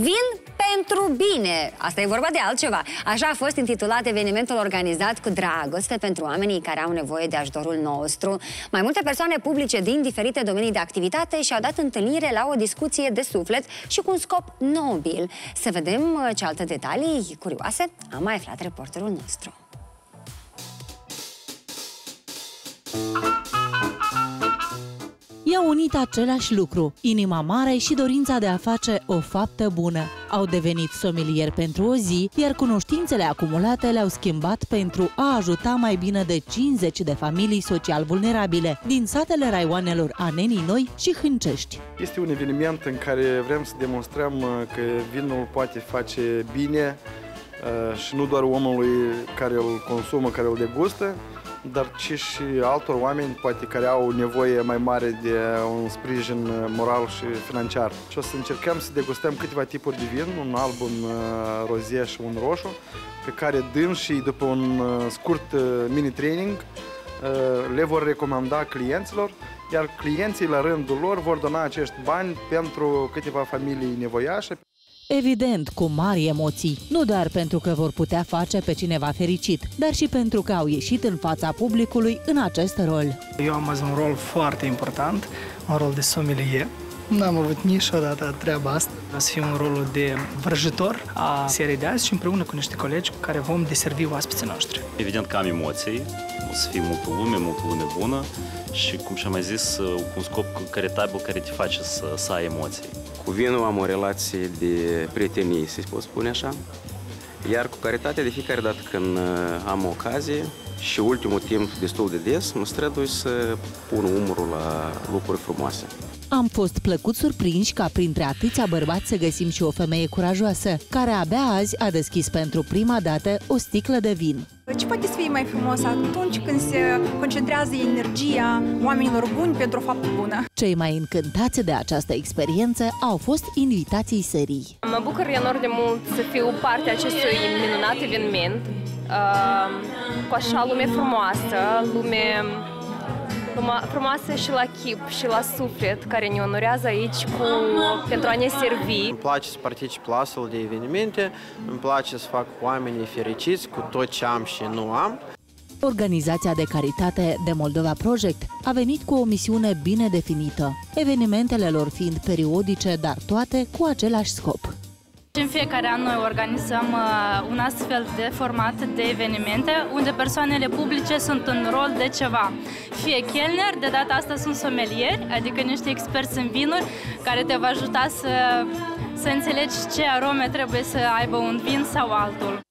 Vin pentru bine. Asta e vorba de altceva. Așa a fost intitulat evenimentul organizat cu dragoste pentru oamenii care au nevoie de ajutorul nostru. Mai multe persoane publice din diferite domenii de activitate și-au dat întâlnire la o discuție de suflet și cu un scop nobil. Să vedem uh, ce alte detalii curioase a mai aflat reporterul nostru. Unit același lucru, inima mare și dorința de a face o faptă bună. Au devenit somelieri pentru o zi, iar cunoștințele acumulate le-au schimbat pentru a ajuta mai bine de 50 de familii social vulnerabile din satele raioanelor Anenii Noi și Hâncești. Este un eveniment în care vrem să demonstrăm uh, că vinul poate face bine uh, și nu doar omului care îl consumă, care îl degustă, dar ci și altor oameni, poate care au nevoie mai mare de un sprijin moral și financiar. Și o să încercăm să degustăm câteva tipuri de vin, un alb, un uh, rozie și un roșu, pe care și după un uh, scurt uh, mini-training, le vor recomanda clienților, iar clienții la rândul lor vor dona acești bani pentru câteva familii nevoiașe. Evident, cu mari emoții, nu doar pentru că vor putea face pe cineva fericit, dar și pentru că au ieșit în fața publicului în acest rol. Eu am azi un rol foarte important, un rol de sommelier. N-am avut niciodată treaba asta. O să fiu un rol de vrăjitor a seriei de azi și împreună cu niște colegi cu care vom deservi oaspeții noștri. Evident că am emoții, o să fie multă lume, multă lume bună și, cum și-am mai zis, cu un scop caritabil care te face să, să ai emoții. Cu vinul am o relație de prietenie, să pot spune așa. Iar cu caritatea, de fiecare dată când uh, am ocazie și ultimul timp destul de des, mă strădui să pun umărul la lucruri frumoase. Am fost plăcut surprinși ca printre atâția bărbați să găsim și o femeie curajoasă, care abia azi a deschis pentru prima dată o sticlă de vin. Ce poate să fie mai frumos atunci când se concentrează energia oamenilor buni pentru o faptă bună? Cei mai încântați de această experiență au fost invitații serii. Mă bucur enorm de mult să fiu parte acestui minunat eveniment, uh, cu așa lume frumoasă, lume frumoasă și la chip și la suflet, care ne onorează aici cu, pentru a ne servi. Îmi place să particip la astfel de evenimente, îmi place să fac oamenii fericiți cu tot ce am și nu am. Organizația de caritate de Moldova Project a venit cu o misiune bine definită, evenimentele lor fiind periodice, dar toate cu același scop. În fiecare an noi organizăm uh, un astfel de format de evenimente unde persoanele publice sunt în rol de ceva. Fie chelner, de data asta sunt somelieri, adică niște experți în vinuri care te va ajuta să, să înțelegi ce arome trebuie să aibă un vin sau altul.